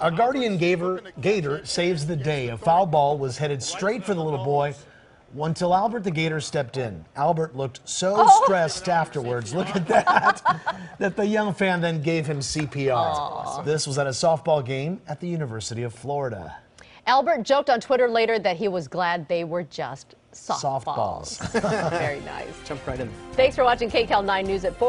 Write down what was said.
A guardian gator, gator saves the day. A foul ball was headed straight for the little boy until Albert the gator stepped in. Albert looked so Oh. stressed afterwards. Look at that. that the young fan then gave him CPR. This was at a softball game at the University of Florida. Albert joked on Twitter later that he was glad they were just softballs. Softballs. Very nice. Jump right in. Thanks for watching KCAL 9 News at 4.